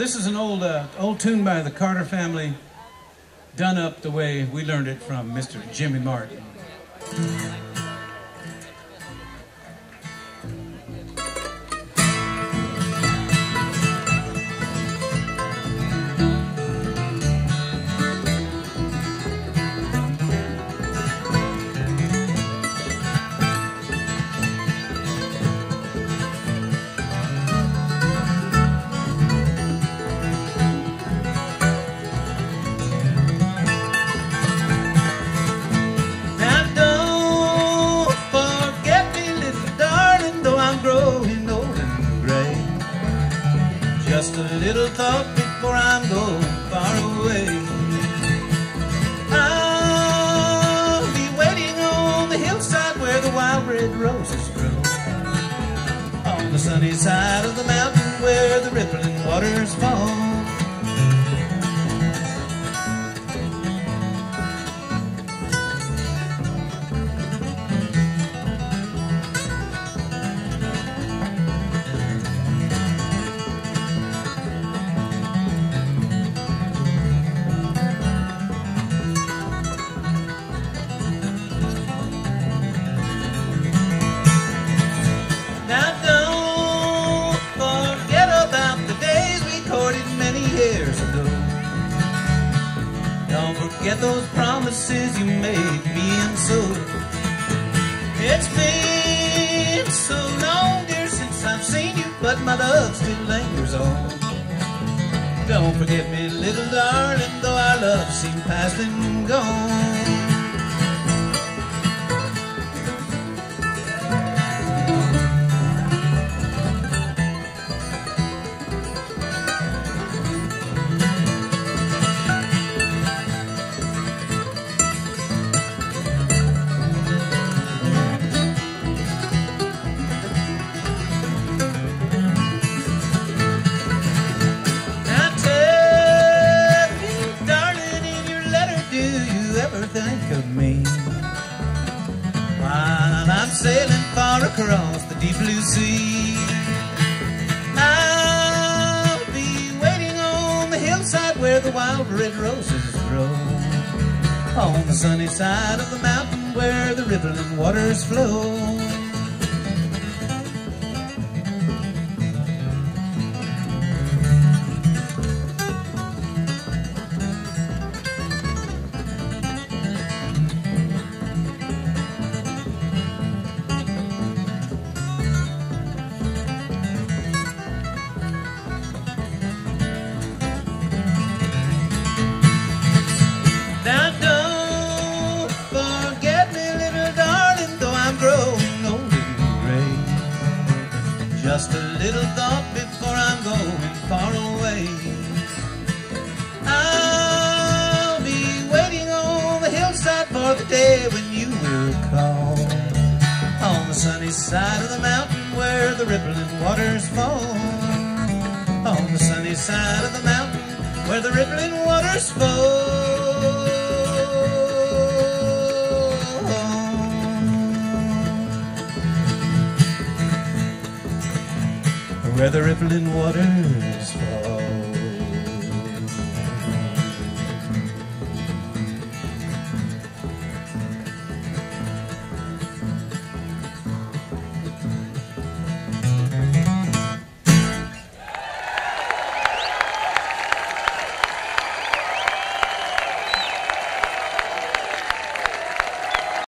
this is an old uh, old tune by the Carter family, done up the way we learned it from Mr. Jimmy Martin. Little thought before I'm going far away. I'll be waiting on the hillside where the wild red roses grow. On the sunny side of the mountain where the rippling waters fall. Don't forget those promises you made me and so. It's been so long, dear, since I've seen you, but my love still lingers on. Don't forget me, little darling, though our love seemed past and gone. Ever think of me? While I'm sailing far across the deep blue sea, I'll be waiting on the hillside where the wild red roses grow. On the sunny side of the mountain where the rippling waters flow. For the day when you will call. On the sunny side of the mountain where the rippling waters fall. On the sunny side of the mountain where the rippling waters fall. Where the rippling waters fall.